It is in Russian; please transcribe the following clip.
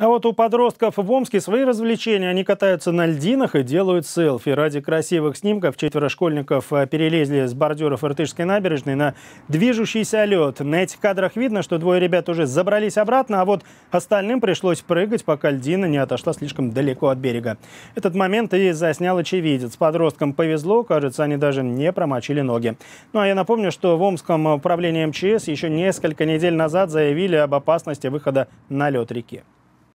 А вот у подростков в Омске свои развлечения. Они катаются на льдинах и делают селфи. Ради красивых снимков четверо школьников э, перелезли с бордюров Иртышской набережной на движущийся лед. На этих кадрах видно, что двое ребят уже забрались обратно, а вот остальным пришлось прыгать, пока льдина не отошла слишком далеко от берега. Этот момент и заснял очевидец. Подросткам повезло, кажется, они даже не промочили ноги. Ну а я напомню, что в Омском управлении МЧС еще несколько недель назад заявили об опасности выхода на лед реки.